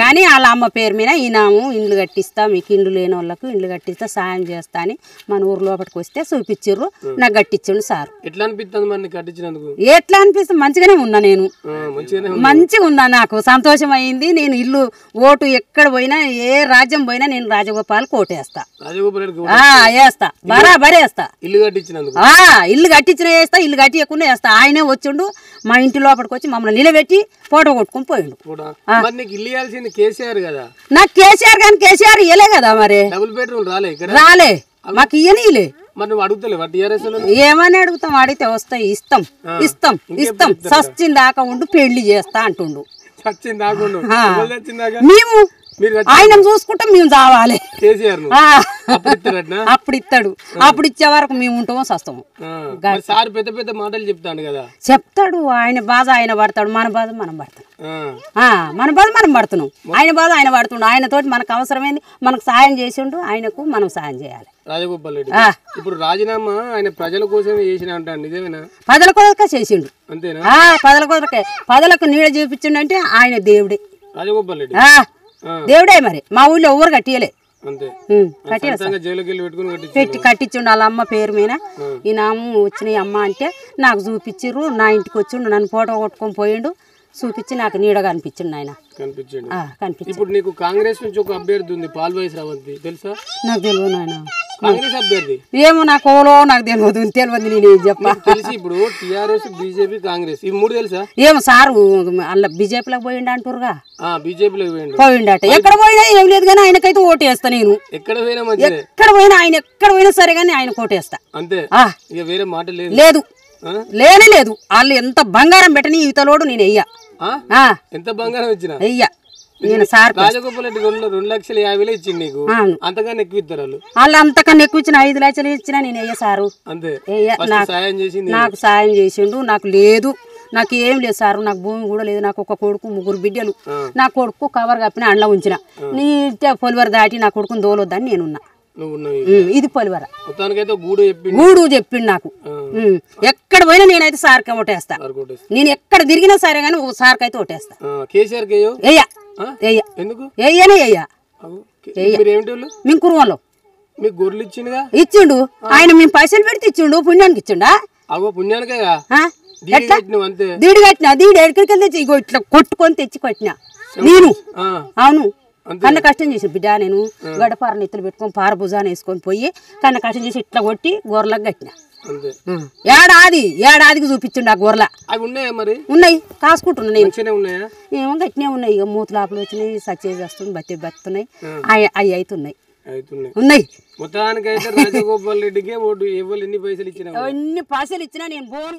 కానీ వాళ్ళ అమ్మ పేరు మీద ఈనాము ఇండ్లు కట్టిస్తా మీకు ఇండ్లు లేని వాళ్ళకు ఇండ్లు కట్టిస్తా సాయం చేస్తా అని మన ఊరు లోపలికి వస్తే చూపించారు నాకు కట్టించండు సార్. ఎట్లా అనిపిస్తుంది కట్టించినందుకు? ఎట్లా అనిపిస్తుంది? మంచిగానే ఉన్నా నేను. మంచిగా ఉన్నా నాకు. సంతోషం అయింది. నేను ఇల్లు ఓటు ఎక్కడ పోయినా ఏ రాజ్యం పోయినా నేను రాజగోపాల్ కోటేస్తా వేస్తా. బరాబర్ వేస్తా. ఇల్లు కట్టించినందుకు. ఇల్లు కట్టించిన వేస్తా ఇల్లు కట్టియకుండా వేస్తా. ఆయనే వచ్చిండు మా ఇంటి లోపలికి వచ్చి మమ్మల్ని నిలబెట్టి ఫోటో కొట్టుకొని పోయిండు. నీకు ఇల్లు కేసీఆర్ కదా? నాకు కేసీఆర్ కానీ కేసీఆర్ ఇయ్యలే కదా మరి. డబుల్ బెడ్రూమ్ రాలే రాలే. మాకు ఇయ్యనీలే. ఏమని అడుగుతాం? అడిగితే వస్తాయి ఇస్తాం ఇస్తాం ఇస్తాం. సచ్చిన దాకా ఉండు పెళ్ళి చేస్తా అంటుండు. మేము ఆయన చూసుకుంటాం మేము చావాలి. అప్పుడు ఇస్తాడు అప్పుడు ఇచ్చే వరకు మేము ఉంటామో సస్తాము. సార్ పెద్ద పెద్ద మాటలు చెప్తాను కదా. చెప్తాడు. ఆయన బాధ ఆయన పడతాడు. మన బాధ మనం పడతాం. మన బాధ మనం పడుతున్నాం. ఆయన బాధ ఆయన పడుతుండు. ఆయనతోటి మనకు అవసరమైంది. మనకు సాయం చేసిండు. ఆయనకు మనం సాయం చేయాలి. రాజగోపాల్ రెడ్డి. ఇప్పుడు రాజీనామా ఆయన ప్రజల కోసమే చేసిన అంటాను నిజమేనా పదల కొదక చేసిండు. అంతేనా? ఆ, పదల కొదకే పదలకు నీడ చూపించిండు అంటే ఆయన దేవుడే. రాజగోపాల్ రెడ్డి. దేవుడే మరి. మా ఊళ్ళో ఎవరు కట్టియలే. పెట్టి కట్టించుండు వాళ్ళ అమ్మ పేరు మీద. ఈ నాము వచ్చినాయి అమ్మ అంటే నాకు చూపించిర్రు నా ఇంటికి వచ్చిండు నన్ను ఫోటో కొట్టుకొని పోయిండు చూపించి నాకు నీడగా అనిపించిండు ఆయన కనిపించండి. ఆ, కనిపించి ఇప్పుడు నీకు కాంగ్రెస్ నుంచి ఒక అభ్యర్థి ఉంది పాల్వాయి శ్రావంతి తెలుసా? నాకు తెలియదు నాయన. ఏమో నాకు ఓలో నాకు తెలియదు తెలియదు నేనేం చెప్పా? తెలిసి ఇప్పుడు టిఆర్ఎస్ బీజేపీ కాంగ్రెస్ ఈ మూడు తెలుసా? ఏమో సారు అలా బీజేపీలోకి పోయిండు అంటురుగా ఆ బీజేపీలో పోయిండు. పోయిండట. ఎక్కడ పోయినా ఏం లేదు కానీ ఆయనకైతే ఓటు వేస్తా నేను. ఎక్కడ పోయినా ఎక్కడ పోయినా ఆయన ఎక్కడ పోయినా సరే కానీ ఆయన కోటేస్తా అంతే. ఆ, ఇక వేరే మాట లేదు. లేదు? లేనే లేదు. వాళ్ళు ఎంత బంగారం పెట్టని ఇతలోడు నేను? ఆ, ఎంత బంగారం ఇచ్చిన? వెయ్య. నేను సార్ రెండు రెండు లక్షల యాభై వేలు ఇచ్చింది నీకు. అంతగానే ఎక్కువ ఇస్తారు వాళ్ళు? అంతకన్నా ఎక్కువ ఇచ్చిన ఐదు లక్షలు ఇచ్చినా నేను వెయ్య సారు. అంతే. నాకు సాయం చేసిండు నాకు లేదు. నాకు ఏం లేదు సారు నాకు భూమి కూడా లేదు. నాకు ఒక కొడుకు ముగ్గురు బిడ్డలు. నా కొడుకు కవర్ కప్పిన అండ్ల ఉంచిన. నీ పొలివర దాటి నా కొడుకుని దోలొద్దని నేనున్నా. ఇది పొలివర. గూడు చెప్పిండు. నాకు. ఎక్కడ పోయినా నేనైతే సార్కి ఓటేస్తా. నేను ఎక్కడ తిరిగినా సరే కానీ సార్కి అయితే ఓటేస్తా. ఎందుకు? మేము మీకు గొర్రెలు ఇచ్చిండుగా? ఇచ్చిండు. ఆయన మేము పైసలు పెడితే ఇచ్చిండు పుణ్యానికి ఇచ్చిండా? అగో అంతే. దీడి కట్టిన? దీడి ఎక్కడికి వెళ్ళి ఇగో ఇట్లా కొట్టుకొని తెచ్చి కట్టిన. నేను. అవును. కన్న కష్టం చేసి బిడ్డ నేను. గడపార నెత్తులు పెట్టుకొని పార భుజాన వేసుకొని పోయి కన్న కష్టం చేసి ఇట్లా కొట్టి గొర్రెలకు కట్టిన. ఏడాది ఏడాదికి చూపించిండు ఆ గొర్రెల. అవి ఉన్నాయా మరి? ఉన్నాయి కాసుకుంటున్నా నేను ఉన్నాయా? ఏమో గట్టినే ఉన్నాయి. ఇక మూతలాపలు వచ్చినాయి సచ్చేసి వస్తుంది బట్టి బతున్నాయి అవి అవి అవుతున్నాయి అవుతున్నాయి ఉన్నాయి. మొత్తానికైతే రాజగోపాల్ రెడ్డికే ఓటు ఎవరు ఎన్ని పైసలు ఇచ్చినా ఎన్ని పైసలు ఇచ్చినా నేను పోను.